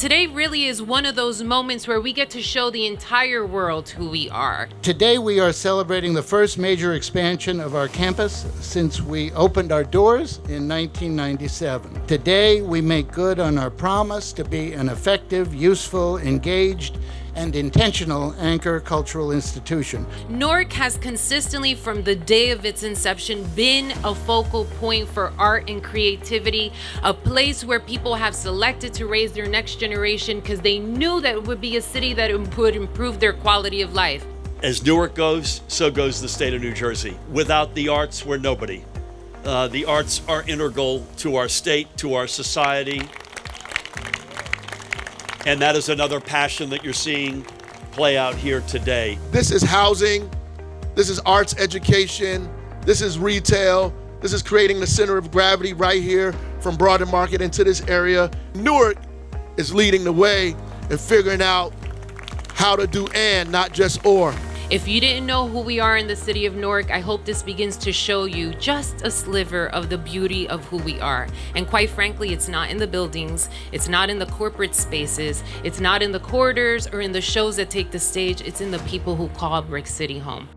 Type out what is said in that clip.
Today really is one of those moments where we get to show the entire world who we are. Today we are celebrating the first major expansion of our campus since we opened our doors in 1997. Today we make good on our promise to be an effective, useful, engaged, and intentional anchor cultural institution. Newark has consistently, from the day of its inception, been a focal point for art and creativity, a place where people have selected to raise their next generation because they knew that it would be a city that would improve their quality of life. As Newark goes, so goes the state of New Jersey. Without the arts, we're nobody. Uh, the arts are integral to our state, to our society, and that is another passion that you're seeing play out here today. This is housing, this is arts education, this is retail, this is creating the center of gravity right here from Broad and Market into this area. Newark is leading the way and figuring out how to do and, not just or. If you didn't know who we are in the city of Newark, I hope this begins to show you just a sliver of the beauty of who we are. And quite frankly, it's not in the buildings, it's not in the corporate spaces, it's not in the corridors or in the shows that take the stage, it's in the people who call Brick City home.